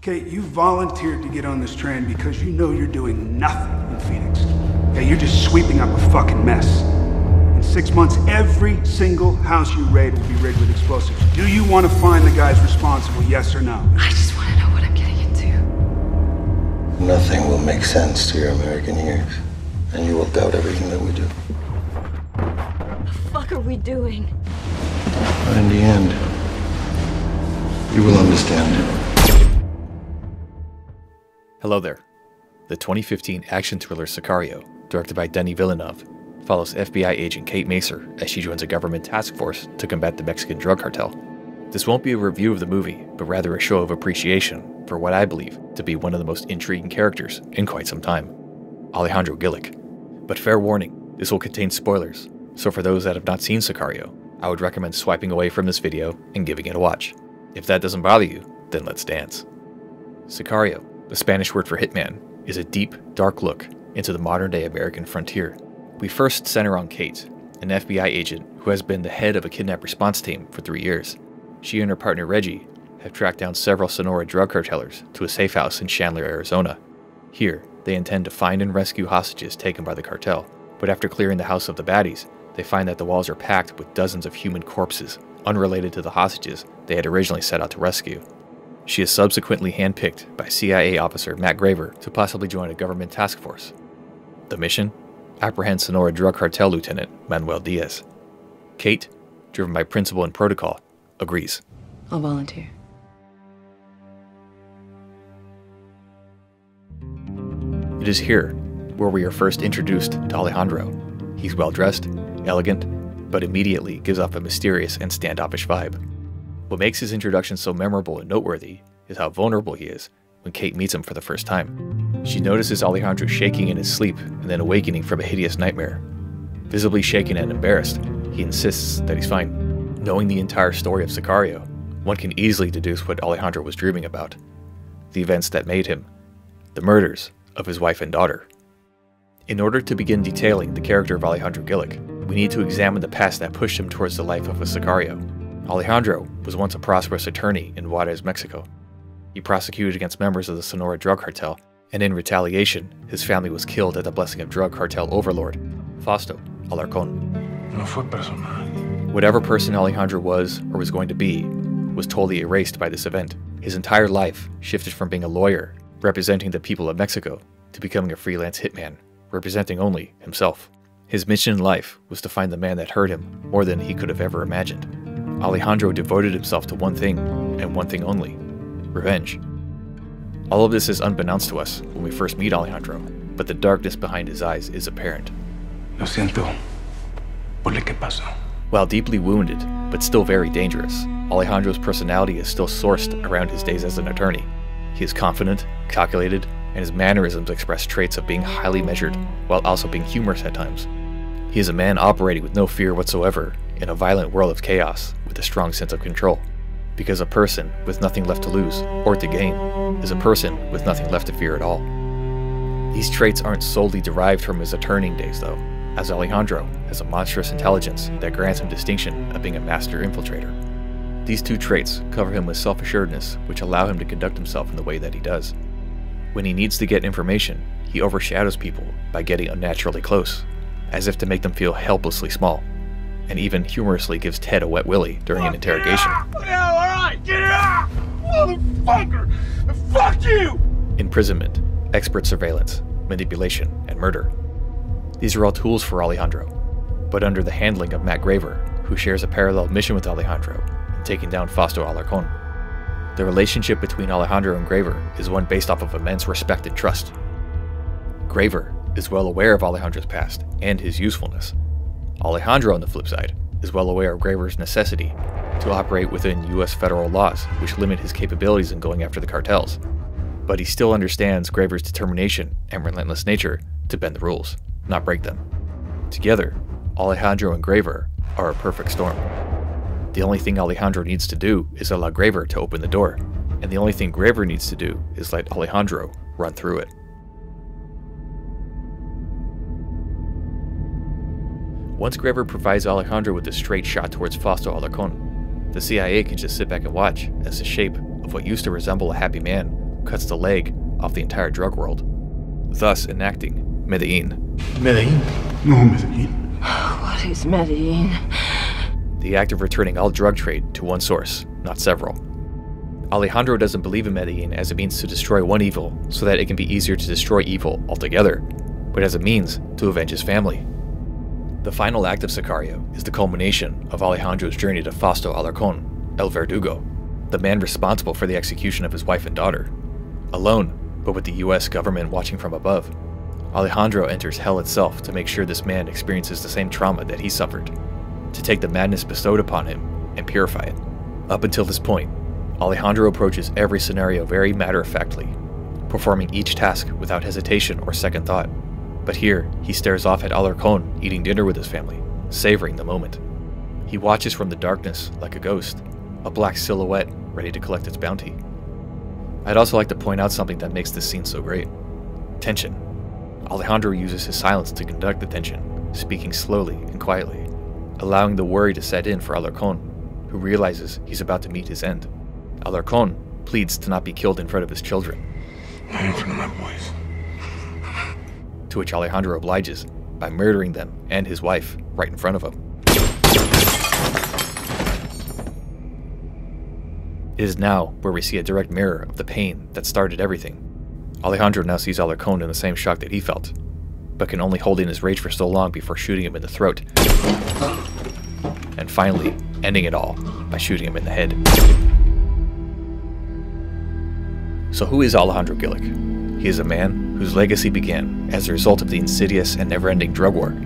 Kate, you volunteered to get on this train because you know you're doing nothing in Phoenix. Okay, you're just sweeping up a fucking mess. In six months, every single house you raid will be rigged with explosives. Do you want to find the guys responsible, yes or no? I just want to know what I'm getting into. Nothing will make sense to your American ears, and you will doubt everything that we do. What the fuck are we doing? But in the end, you will understand. Hello there. The 2015 action thriller Sicario, directed by Denis Villeneuve, follows FBI agent Kate Macer as she joins a government task force to combat the Mexican drug cartel. This won't be a review of the movie, but rather a show of appreciation for what I believe to be one of the most intriguing characters in quite some time Alejandro Gillick. But fair warning, this will contain spoilers, so for those that have not seen Sicario, I would recommend swiping away from this video and giving it a watch. If that doesn't bother you, then let's dance. Sicario the Spanish word for hitman, is a deep, dark look into the modern day American frontier. We first center on Kate, an FBI agent who has been the head of a kidnap response team for three years. She and her partner Reggie have tracked down several Sonora drug cartellers to a safe house in Chandler, Arizona. Here, they intend to find and rescue hostages taken by the cartel, but after clearing the house of the baddies, they find that the walls are packed with dozens of human corpses unrelated to the hostages they had originally set out to rescue. She is subsequently handpicked by CIA officer Matt Graver to possibly join a government task force. The mission? Apprehend Sonora drug cartel lieutenant Manuel Diaz. Kate, driven by principle and protocol, agrees. I'll volunteer. It is here where we are first introduced to Alejandro. He's well dressed, elegant, but immediately gives off a mysterious and standoffish vibe. What makes his introduction so memorable and noteworthy is how vulnerable he is when Kate meets him for the first time. She notices Alejandro shaking in his sleep and then awakening from a hideous nightmare. Visibly shaken and embarrassed, he insists that he's fine. Knowing the entire story of Sicario, one can easily deduce what Alejandro was dreaming about the events that made him, the murders of his wife and daughter. In order to begin detailing the character of Alejandro Gillick, we need to examine the past that pushed him towards the life of a Sicario. Alejandro was once a prosperous attorney in Juarez, Mexico. He prosecuted against members of the Sonora drug cartel, and in retaliation, his family was killed at the blessing of drug cartel overlord, Fausto Alarcon. No fue personal. Whatever person Alejandro was or was going to be was totally erased by this event. His entire life shifted from being a lawyer, representing the people of Mexico, to becoming a freelance hitman, representing only himself. His mission in life was to find the man that hurt him more than he could have ever imagined. Alejandro devoted himself to one thing, and one thing only revenge. All of this is unbeknownst to us when we first meet Alejandro, but the darkness behind his eyes is apparent. Lo siento por lo que pasó. While deeply wounded, but still very dangerous, Alejandro's personality is still sourced around his days as an attorney. He is confident, calculated, and his mannerisms express traits of being highly measured, while also being humorous at times. He is a man operating with no fear whatsoever in a violent world of chaos with a strong sense of control. Because a person with nothing left to lose or to gain is a person with nothing left to fear at all. These traits aren't solely derived from his attorneying days, though, as Alejandro has a monstrous intelligence that grants him distinction of being a master infiltrator. These two traits cover him with self assuredness, which allow him to conduct himself in the way that he does. When he needs to get information, he overshadows people by getting unnaturally close, as if to make them feel helplessly small and even humorously gives Ted a wet willy during an interrogation. Yeah, all right, get it out! Motherfucker! Fuck you! Imprisonment, expert surveillance, manipulation, and murder. These are all tools for Alejandro, but under the handling of Matt Graver, who shares a parallel mission with Alejandro in taking down Fausto Alarcon. The relationship between Alejandro and Graver is one based off of immense respect and trust. Graver is well aware of Alejandro's past and his usefulness, Alejandro, on the flip side, is well aware of Graver's necessity to operate within U.S. federal laws, which limit his capabilities in going after the cartels. But he still understands Graver's determination and relentless nature to bend the rules, not break them. Together, Alejandro and Graver are a perfect storm. The only thing Alejandro needs to do is allow Graver to open the door, and the only thing Graver needs to do is let Alejandro run through it. Once Graver provides Alejandro with a straight shot towards Fausto Alarcon, the CIA can just sit back and watch as the shape of what used to resemble a happy man cuts the leg off the entire drug world, thus enacting Medellin. Medellin. No, Medellin. What is Medellin? The act of returning all drug trade to one source, not several. Alejandro doesn't believe in Medellin as a means to destroy one evil so that it can be easier to destroy evil altogether, but as a means to avenge his family. The final act of Sicario is the culmination of Alejandro's journey to Fausto Alarcon, El Verdugo, the man responsible for the execution of his wife and daughter. Alone, but with the US government watching from above, Alejandro enters hell itself to make sure this man experiences the same trauma that he suffered, to take the madness bestowed upon him and purify it. Up until this point, Alejandro approaches every scenario very matter of factly, performing each task without hesitation or second thought. But here, he stares off at Alarcon eating dinner with his family, savoring the moment. He watches from the darkness like a ghost, a black silhouette ready to collect its bounty. I'd also like to point out something that makes this scene so great tension. Alejandro uses his silence to conduct the tension, speaking slowly and quietly, allowing the worry to set in for Alarcon, who realizes he's about to meet his end. Alarcon pleads to not be killed in front of his children, Not in front of my boys. Which Alejandro obliges by murdering them and his wife right in front of him. It is now where we see a direct mirror of the pain that started everything. Alejandro now sees Alarcon in the same shock that he felt, but can only hold in his rage for so long before shooting him in the throat. And finally, ending it all by shooting him in the head. So, who is Alejandro Gillick? He is a man whose legacy began as a result of the insidious and never ending drug war.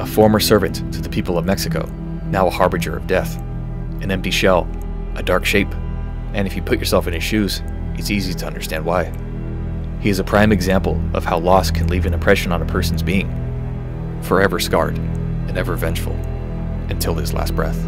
A former servant to the people of Mexico, now a harbinger of death. An empty shell, a dark shape, and if you put yourself in his shoes, it's easy to understand why. He is a prime example of how loss can leave an impression on a person's being, forever scarred and ever vengeful, until his last breath.